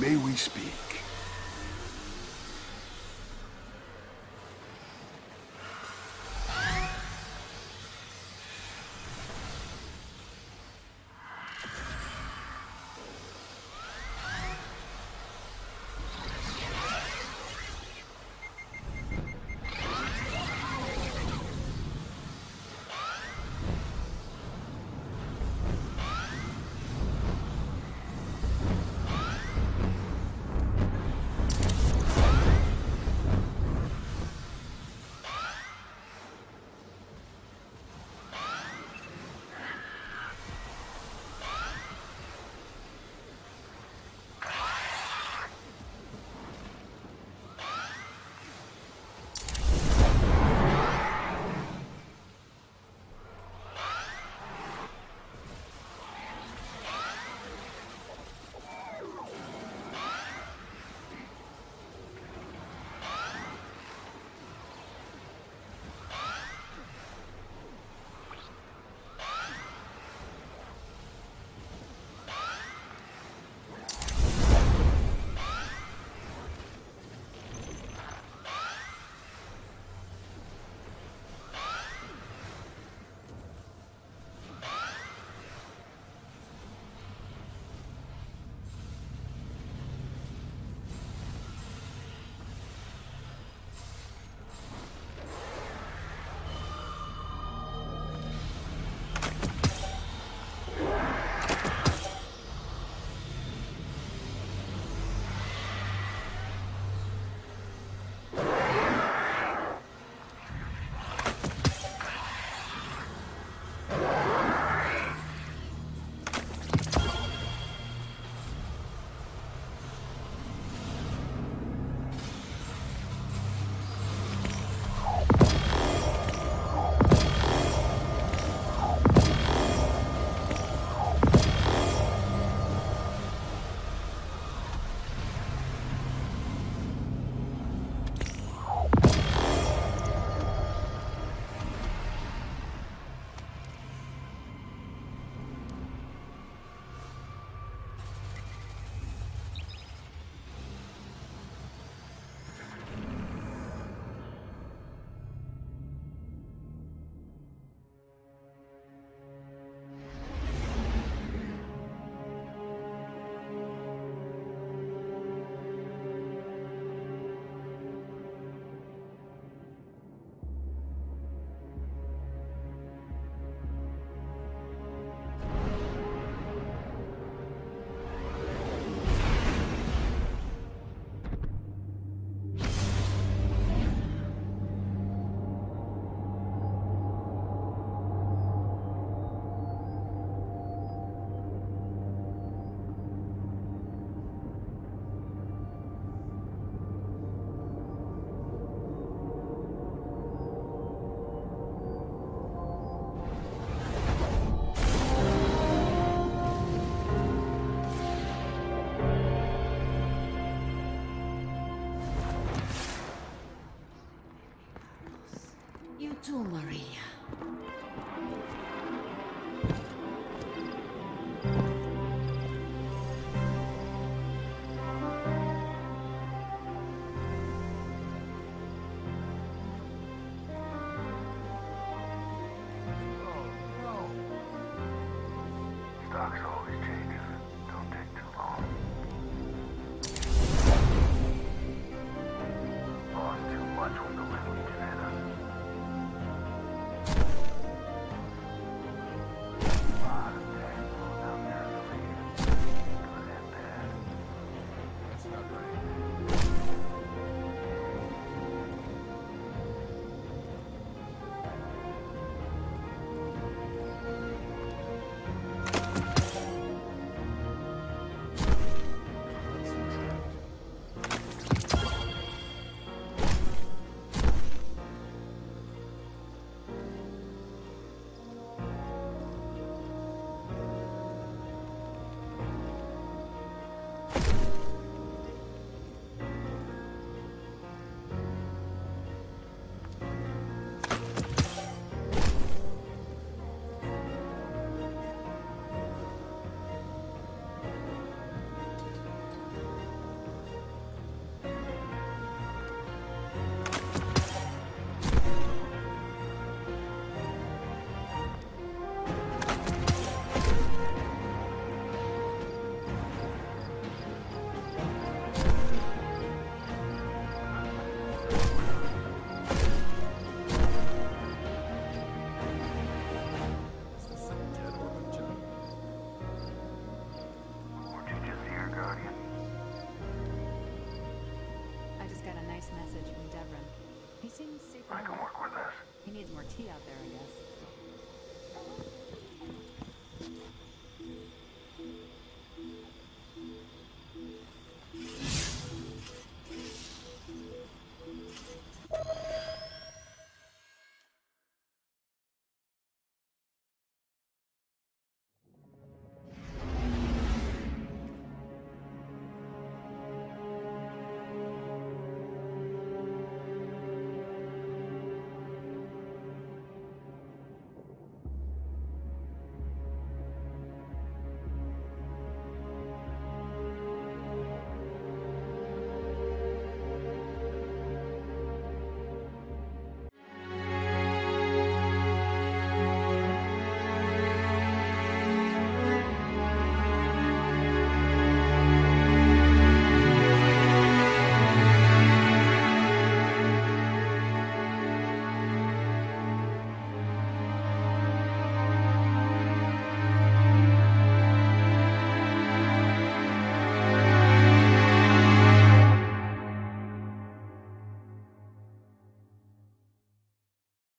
May we speak. Too, Maria. Stock's always changing.